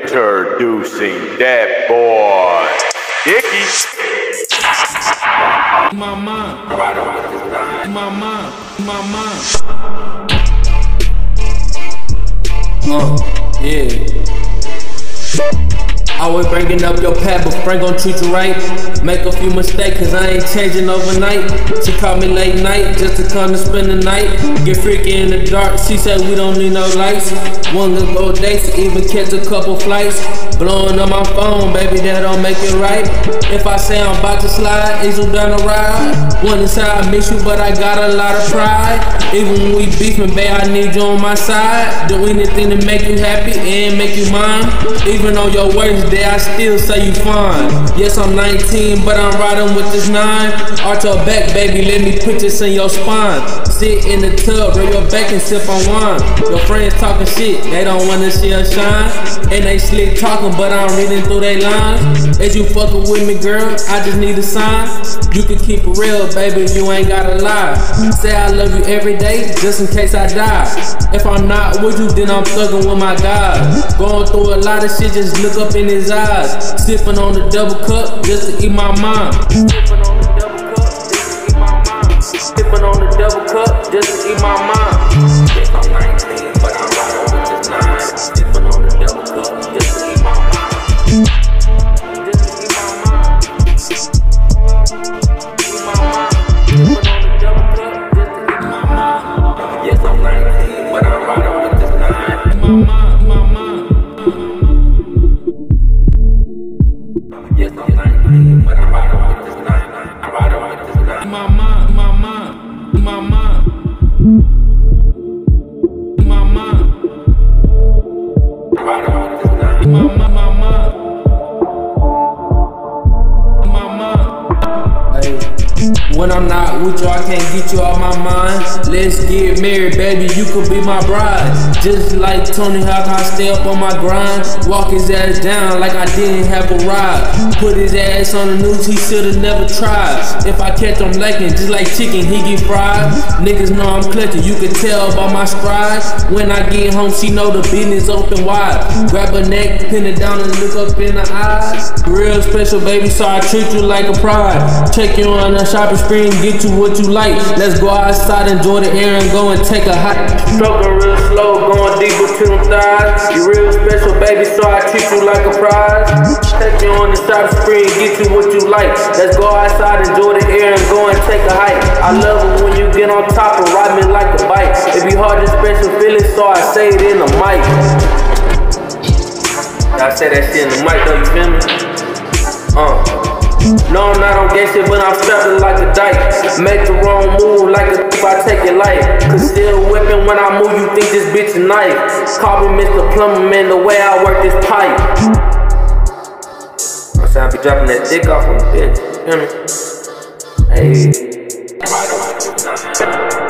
Introducing that boy, Sticky. My mom. My mom. My mom. Uh, yeah. Always bringing up your pad, but Frank gon' treat you right. Make a few mistakes, cause I ain't changing overnight. She called me late night just to come and spend the night. Get freaky in the dark, she said we don't need no lights. One to go dates, even catch a couple flights. Blowing on my phone, baby, that don't make it right. If I say I'm about to slide, is you down the ride? One inside, I miss you, but I got a lot of pride. Even when we beefing, babe, I need you on my side. Do anything to make you happy and make you mine. Even on your worst day, I still say you fine. Yes, I'm 19, but I'm riding with this nine. Arch your back, baby, let me put this in your spine. Sit in the tub, roll your back and sip on wine. Your friends talking shit, they don't wanna see us shine. And they slick talking, but I'm reading through their lines. As you fucking with me, girl, I just need a sign. You can keep it real, baby, you ain't gotta lie. Say I love you every day, just in case I die. If I'm not with you, then I'm thugging with my guys. Going through a lot of shit, just look up in his his eyes. Sipping on the double cup just to eat my mind. Sipping on the double cup just to my mind. On the double cup just to my mind. Yes, I'm 19, but I'm riding with this nine. Sipping on the double cup just to my mind. The. Yes, I'm 19, but I'm riding with this nine. I'm When I'm not with you, I can't get you out my mind. Let's get married, baby. You could be my bride. Just like Tony Hawk, I stay up on my grind. Walk his ass down like I didn't have a ride. Put his ass on the news, he should've never tried. If I catch him lacking, just like chicken, he get fried. Niggas know I'm clutching, you can tell by my strides. When I get home, she know the business open wide. Grab her neck, pin it down, and look up in her eyes. Real special, baby, so I treat you like a pride. Check you on a shopping spree and get you what you like. Let's go outside, enjoy the air, and go and take a hike. Stroking real slow, going deep between them thighs. You real special, baby, so I treat you like a prize. Take you on the shopping spree and get you what you like. Let's go outside, enjoy the air, and go and take a hike. I love it when you get on top and ride me like a bike. It be hard to express your feelings, so I say it in the mic. I say that shit in the mic, though, you feel me? Uh. No, I'm not on shit, but I'm strapping like a dyke. Make the wrong move like a if I take your life. Cause still whipping when I move, you think this bitch a knife. Call me Mr. Plumber, man, the way I work this pipe. I say I be dropping that dick off on the bitch. Hear me? Hey.